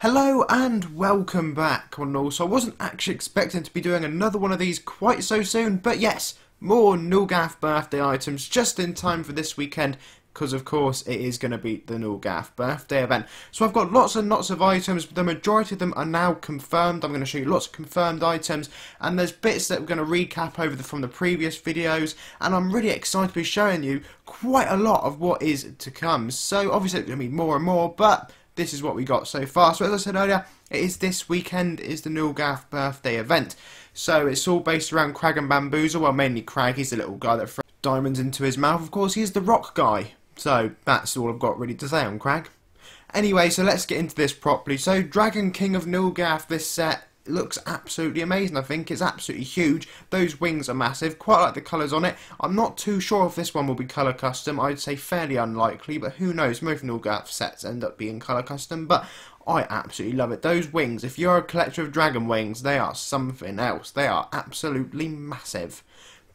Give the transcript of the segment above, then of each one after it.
Hello and welcome back on all. So I wasn't actually expecting to be doing another one of these quite so soon, but yes, more Nulgath birthday items just in time for this weekend because of course it is going to be the Nulgath birthday event. So I've got lots and lots of items, but the majority of them are now confirmed. I'm going to show you lots of confirmed items and there's bits that we're going to recap over the, from the previous videos and I'm really excited to be showing you quite a lot of what is to come. So obviously it's going to be more and more, but this is what we got so far. So as I said earlier, it is this weekend is the Nulgath birthday event. So it's all based around Crag and Bamboozle. Well, mainly Crag. He's the little guy that throws diamonds into his mouth. Of course, he's the rock guy. So that's all I've got really to say on Crag. Anyway, so let's get into this properly. So Dragon King of Nulgath, this set looks absolutely amazing. I think it's absolutely huge. Those wings are massive. Quite like the colours on it. I'm not too sure if this one will be colour custom. I'd say fairly unlikely, but who knows? Most Nulgath sets end up being colour custom, but I absolutely love it. Those wings, if you're a collector of dragon wings, they are something else. They are absolutely massive.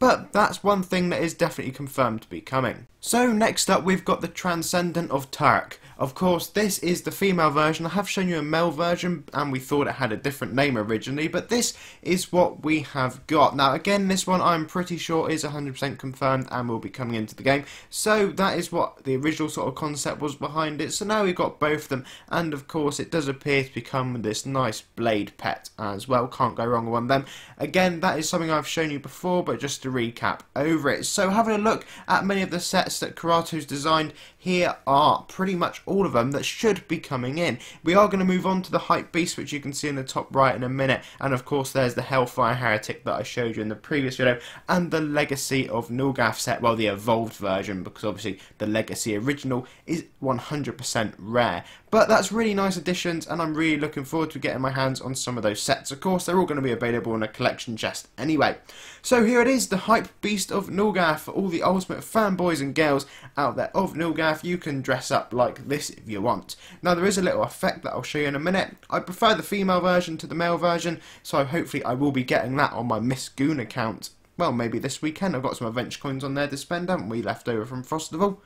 But that's one thing that is definitely confirmed to be coming. So next up we've got the Transcendent of Turk. Of course this is the female version, I have shown you a male version and we thought it had a different name originally but this is what we have got. Now again this one I'm pretty sure is 100% confirmed and will be coming into the game so that is what the original sort of concept was behind it so now we've got both of them and of course it does appear to become this nice blade pet as well, can't go wrong with one of them. Again that is something I've shown you before but just to recap over it. So having a look at many of the sets that Kurato's designed here are pretty much all of them that should be coming in. We are going to move on to the Hype Beast, which you can see in the top right in a minute, and of course there's the Hellfire Heretic that I showed you in the previous video, and the Legacy of Nulgath set, well the evolved version, because obviously the Legacy original is 100% rare. But that's really nice additions, and I'm really looking forward to getting my hands on some of those sets. Of course, they're all going to be available in a collection chest anyway. So here it is, the Hype Beast of Nulgath for all the ultimate fanboys and girls out there of Nulgath. You can dress up like this if you want. Now, there is a little effect that I'll show you in a minute. I prefer the female version to the male version, so hopefully I will be getting that on my Miss Goon account well, maybe this weekend. I've got some adventure coins on there to spend, haven't we, left over from Frostival.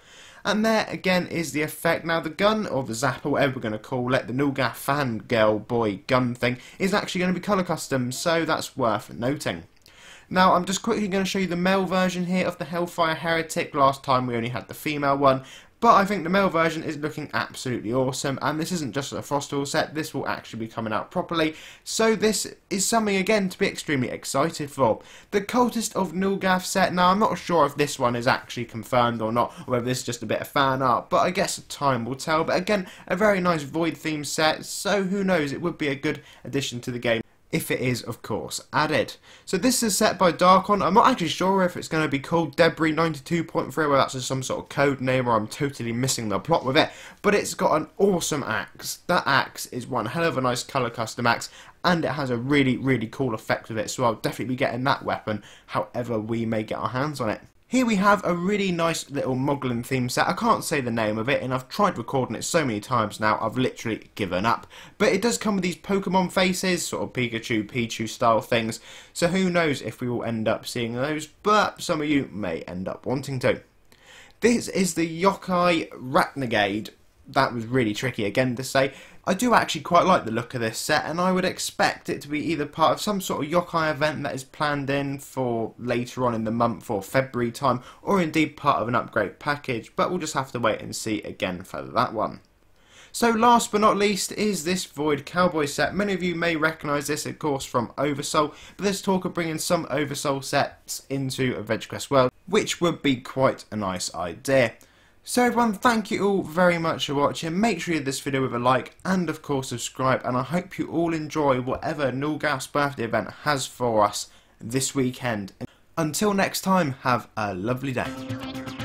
And there again is the effect. Now the gun, or the zapper, whatever we're going to call it, the Nulgath fan girl boy gun thing, is actually going to be colour custom, so that's worth noting. Now, I'm just quickly going to show you the male version here of the Hellfire Heretic. Last time we only had the female one, but I think the male version is looking absolutely awesome, and this isn't just a Frostal set, this will actually be coming out properly, so this is something again to be extremely excited for. The Cultist of Nulgath set, now I'm not sure if this one is actually confirmed or not, or whether this is just a bit of fan art, but I guess time will tell, but again, a very nice Void theme set, so who knows, it would be a good addition to the game if it is, of course, added. So this is set by Darkon. I'm not actually sure if it's going to be called Debris 92.3, whether that's just some sort of code name or I'm totally missing the plot with it. But it's got an awesome axe. That axe is one hell of a nice colour custom axe, and it has a really, really cool effect with it. So I'll definitely be getting that weapon, however we may get our hands on it. Here we have a really nice little Moglin theme set. I can't say the name of it, and I've tried recording it so many times now, I've literally given up. But it does come with these Pokemon faces, sort of Pikachu, Pichu style things, so who knows if we will end up seeing those, but some of you may end up wanting to. This is the Yokai Ratnegade. That was really tricky again to say. I do actually quite like the look of this set and I would expect it to be either part of some sort of yokai event that is planned in for later on in the month or February time or indeed part of an upgrade package but we'll just have to wait and see again for that one. So last but not least is this Void Cowboy set. Many of you may recognise this of course from Oversoul, but there's talk of bringing some Oversoul sets into Adventure Quest World, which would be quite a nice idea. So everyone, thank you all very much for watching. Make sure you give this video with a like and of course subscribe. And I hope you all enjoy whatever Nulgath's birthday event has for us this weekend. Until next time, have a lovely day.